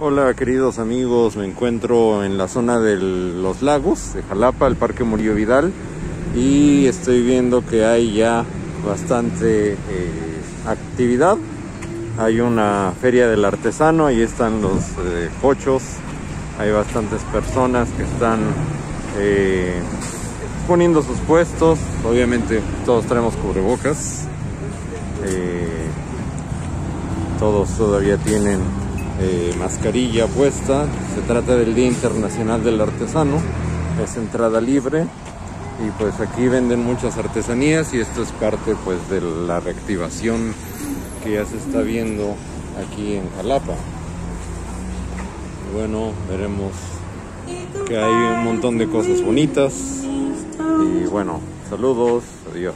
Hola queridos amigos, me encuentro en la zona de los lagos de Jalapa, el Parque Murillo Vidal. Y estoy viendo que hay ya bastante eh, actividad. Hay una feria del artesano, ahí están los eh, cochos, hay bastantes personas que están eh, poniendo sus puestos, obviamente todos tenemos cubrebocas, todos todavía tienen eh, mascarilla puesta. Se trata del Día Internacional del Artesano. Es entrada libre y pues aquí venden muchas artesanías y esto es parte pues de la reactivación que ya se está viendo aquí en Jalapa. bueno, veremos que hay un montón de cosas bonitas y bueno, saludos, adiós.